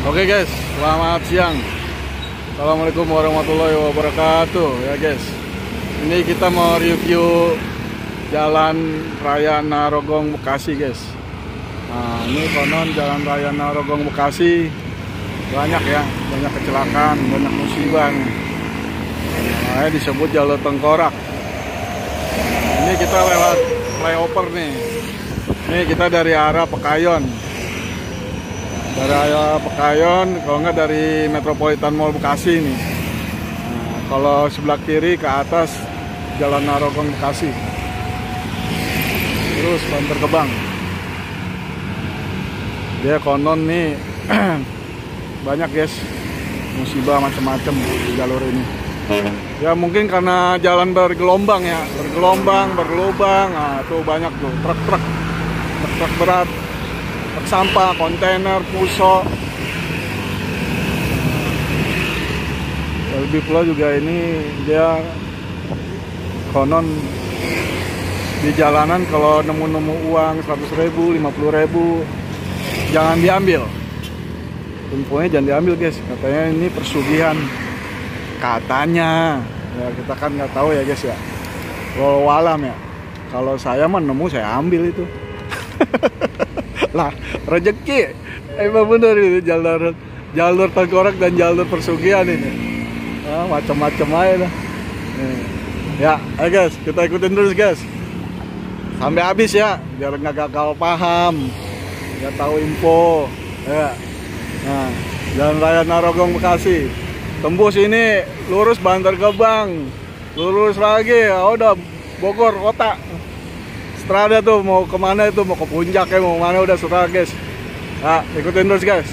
Oke guys, selamat siang. Assalamualaikum warahmatullahi wabarakatuh ya guys. Ini kita mau review Jalan Raya Narogong Bekasi guys. Nah ini konon Jalan Raya Narogong Bekasi banyak ya, banyak kecelakaan, banyak musibah. Nah, disebut jalur tengkorak. Ini kita lewat flyover nih. Ini kita dari arah Pekayon dari Pekayon kalau nggak dari Metropolitan Mall Bekasi nih nah, kalau sebelah kiri ke atas Jalan Narogong Bekasi. Terus Banter Kebang dia konon nih banyak guys. Musibah macam-macam di jalur ini. Ya mungkin karena jalan bergelombang ya. Bergelombang berlubang. Nah tuh banyak tuh. Truk-truk. Truk-truk berat truk sampah, kontainer, puso. Lebih pula juga ini dia konon di jalanan kalau nemu-nemu uang 100 ribu, 50 ribu jangan diambil. Infonya jangan diambil guys, katanya ini persugihan. Katanya, ya kita kan nggak tahu ya guys ya. Walau alam ya. Kalau saya mah nemu saya ambil itu. lah rezeki emang bener itu jalur jalur tengkorak dan jalur persugihan ini. Ah, macam-macam aja lah. Nih. ya ayo guys kita ikutin terus guys. Sampai habis ya biar nggak gagal paham nggak tahu info ya. Nah jalan raya Narogong Bekasi. Tembus ini lurus Bantar Gebang lurus lagi ya udah Bogor kota Strada tuh mau ke mana itu mau ke puncak ya mau mana udah serah guys. Nah ikutin terus guys.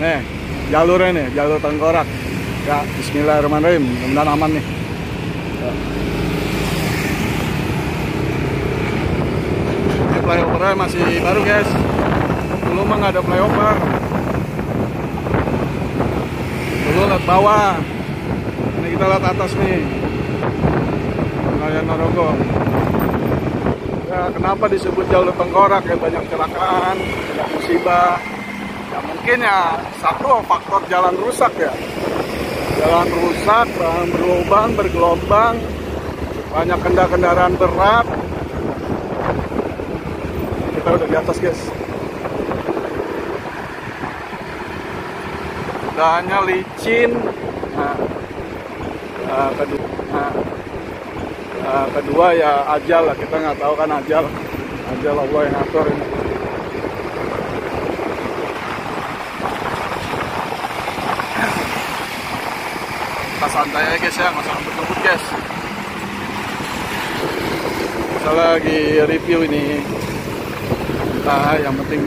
Nih jalurnya nih jalur tengkorak ya Bismillahirrahmanirrahim. Mudah aman nih. Ya. ini flyovernya masih baru guys. Dulu mah nggak ada flyover. Dulu lihat bawah. Ini kita lihat atas nih. Raya Narogong. ya kenapa disebut jalur tengkorak ya banyak kecelakaan banyak musibah. Ya mungkin ya satu faktor jalan rusak ya. Jalan rusak jalan berlubang bergelombang banyak kendaraan berat. Kita udah di atas guys. Udahnya licin. Nah, nah, nah, Kedua ya ajal lah kita nggak tahu kan ajal. Ajal Allah yang ngatur ini. Kita santai aja guys ya. Nggak usah ngebut guys. Kita lagi review ini. Nah yang penting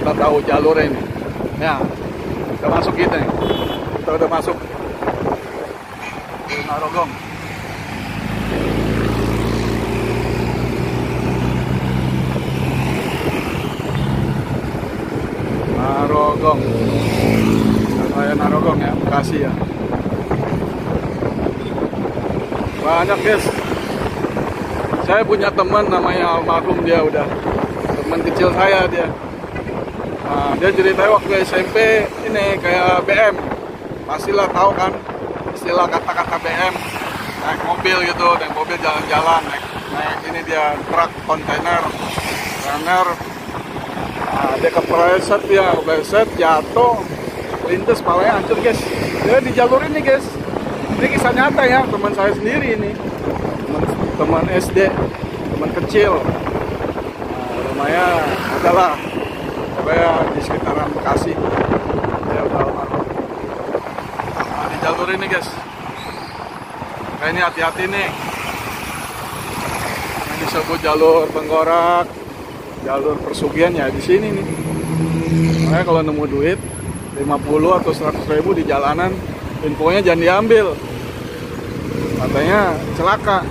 kita tahu jalurnya ini. Ya. Kita masuk kita nih kita udah masuk. Narogong Narogong. Raya Narogong ya, Bekasi ya. Banyak guys. Saya punya teman namanya almarhum dia udah. Teman kecil saya dia. Nah, Dia ceritanya waktu SMP ini kayak BM Pastilah tahu kan istilah kata-kata BM Naik mobil gitu, naik mobil jalan-jalan naik, naik ini dia truk kontainer. Runner dia kepleset ya, kepleset jatuh, lintas palanya hancur guys. Dia di jalur ini guys. Ini kisah nyata ya, teman saya sendiri ini, teman, teman SD, teman kecil. Nah, rumahnya adalah supaya di sekitaran Bekasi. Ya almarhum. Nah, di jalur ini guys. Kayak ini hati-hati nih. Yang disebut jalur tengkorak, jalur persugihan ya di sini nih. Makanya kalau nemu duit 50 atau 100 ribu di jalanan, infonya jangan diambil. Katanya celaka.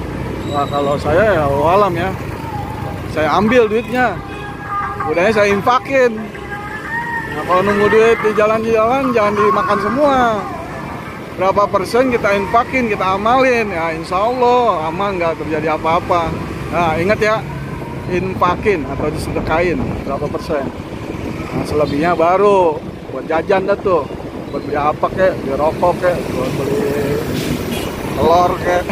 Nah, kalau saya ya alam ya, saya ambil duitnya. Udahnya saya infakin. Nah, kalau nemu duit di jalan-jalan jangan dimakan semua. Berapa persen kita infakin, kita amalin, ya insya Allah aman nggak terjadi apa-apa. Nah ingat ya, infakin atau disedekain berapa persen. Nah, selebihnya baru buat jajan dah tuh. Buat beli apa kek beli rokok kek buat beli telur kek.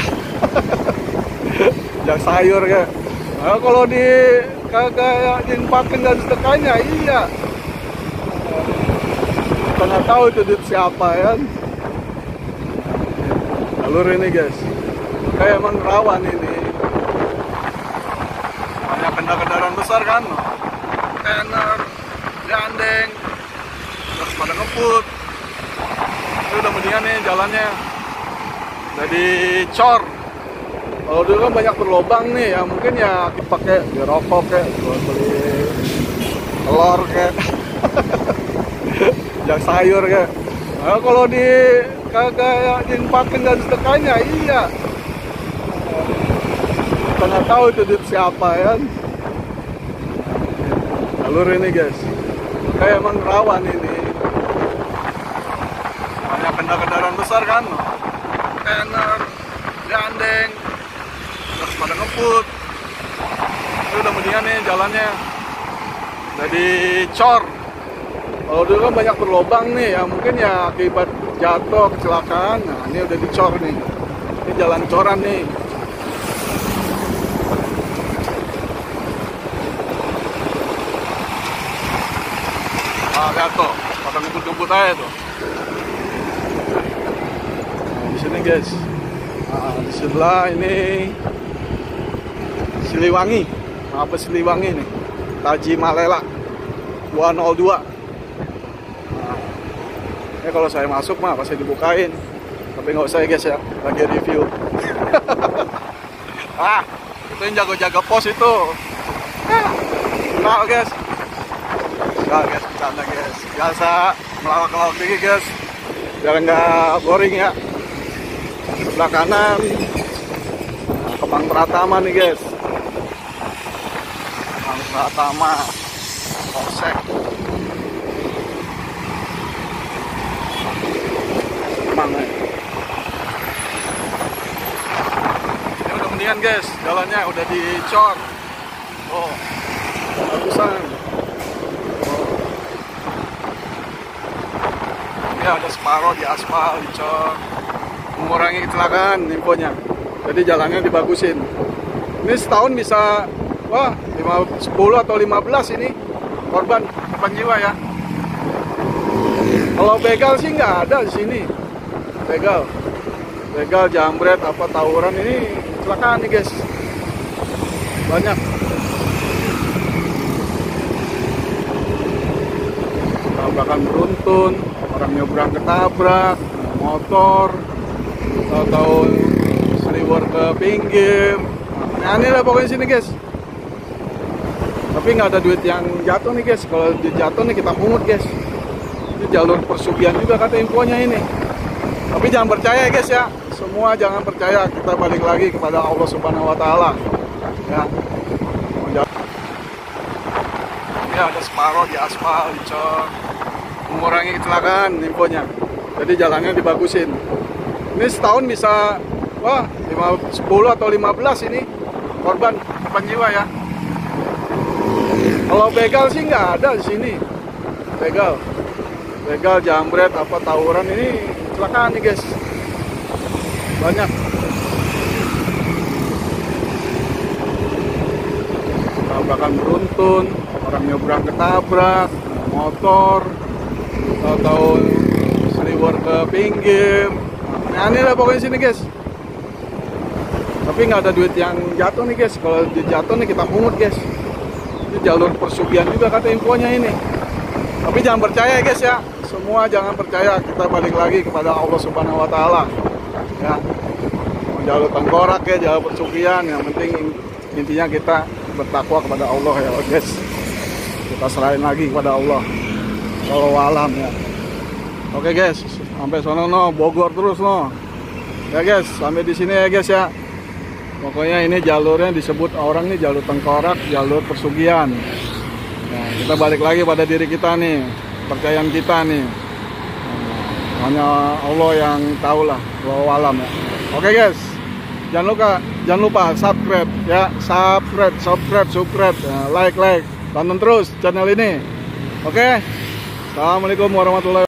Yang sayur kek. Nah, kalau di kagak dipakai dan sedekahnya iya. Kita nggak tahu itu duit siapa ya. Jalur ini guys. Kayak emang rawan ini banyak kendaraan besar kan? Kontainer gandeng terus pada ngebut. Itu udah mendingan nih jalannya. Jadi cor. Kalau dulu kan banyak berlobang nih ya mungkin ya dipakai di rokok kayak buat beli telur kayak. Yang sayur kayak. Nah, kalau di kagak dipakai dan sedekahnya iya. Kita nggak tahu itu duit siapa ya jalur ini guys. Kayak emang rawan ini. Banyak kendaraan besar kan kontainer gandeng terus pada ngebut. Itu udah mendingan nih jalannya. Jadi cor. Kalau dulu kan banyak berlobang nih ya mungkin ya akibat jatuh kecelakaan. Nah ini udah dicor nih. Ini jalan coran nih Ah, lihat tuh, pada ngumpul-ngumpul aja tuh. Nah, di sini guys, nah, di sebelah ini Siliwangi, apa Siliwangi nih? Taji Malela 202. Nah, ini kalau saya masuk mah pasti dibukain, tapi nggak usah ya guys ya, lagi review. ah, itu yang jago-jaga pos itu. Ah, nah guys. Enggak guys, bercanda guys. Biasa melawak-lawak dikit guys. Biar nggak boring ya. Sebelah kanan. Nah, Kemang Pratama nih guys. Kemang Pratama. Polsek Kemang ya Ini udah mendingan guys. Jalannya udah dicor. Oh Bagusan ya ada separuh di aspal dicor mengurangi kecelakaan infonya. Jadi jalannya dibagusin. Ini setahun bisa wah 5, 10 atau 15 ini korban korban ya. Kalau begal sih nggak ada di sini. Begal. Begal jambret apa tawuran ini kecelakaan nih guys. Banyak tabrakan beruntun orang nyebrang ketabrak motor tahu-tahu seliwer ke pinggir. Aneh lah pokoknya sini guys. Tapi nggak ada duit yang jatuh nih guys. Kalau jatuh nih kita pungut guys. Ini jalur persugihan juga kata infonya ini. Tapi jangan percaya guys ya. Semua jangan percaya. Kita balik lagi kepada Allah Subhanahu Wa Taala. Ya ya ada separuh di aspal dicor mengurangi kecelakaan infonya. Jadi jalannya dibagusin. Ini setahun bisa wah 5, 10 atau 15 ini korban korban jiwa ya. Kalau begal sih nggak ada di sini. Begal. Begal jambret apa tawuran ini kecelakaan nih guys. Banyak. Tabrakan beruntun orang nyebrang ketabrak motor tahu-tahu seliwer ke pinggir. Ini lah pokoknya sini guys. Tapi nggak ada duit yang jatuh nih guys. Kalau jatuh nih kita pungut guys. Ini jalur persugihan juga kata infonya ini. Tapi jangan percaya guys ya. Semua jangan percaya. Kita balik lagi kepada Allah Subhanahu Wa Taala. Ya. Mau jalur tengkorak ya jalur persugihan. Yang penting intinya kita bertakwa kepada Allah ya guys kita serahin lagi kepada Allah. Kalau alam ya. Oke guys. Sampai sana no. Bogor terus no. Ya guys. Sampai di sini ya guys ya. Pokoknya ini jalurnya disebut orang nih jalur tengkorak jalur persugihan. Nah, kita balik lagi pada diri kita nih. Percayaan kita nih. Nah, hanya Allah yang tahu lah kalau alam ya. Oke guys. Jangan lupa jangan lupa subscribe ya. Subscribe subscribe subscribe. Ya, like like tonton terus channel ini Oke. Assalamualaikum warahmatullahi